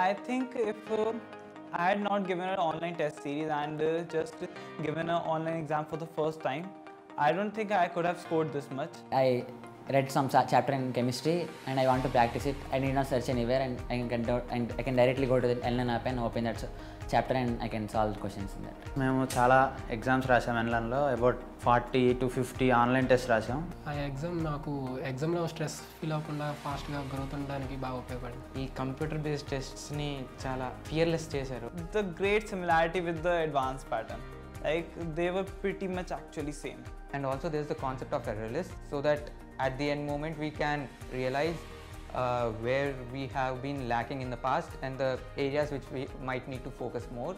I think if uh, I had not given an online test series and uh, just given an online exam for the first time, I don't think I could have scored this much. I read some cha- chapter in chemistry and I want to practice it. I need not search anywhere and I can do, and I can directly go to the LN app and open that s- chapter and I can solve questions in that. మేము చాలా exams రాసాం ఎన్లన్లో about forty to fifty online test రాసాం ఆ exam నాకు ఎగ్జామ్లో stress feel అవ్వకుండా ఫాస్ట్గా growth ఉండడానికి బాగా ఉపయోగపడింది ఈ కంప్యూటర్ బేస్డ్ టెస్ట్స్ని చాలా ఫియర్లెస్ చేశారు The great similarity with the advanced pattern. Like they were pretty much actually same. and also there's the concept of error list so that at the end moment we can realize uh, where we have been lacking in the past and the areas which we might need to focus more.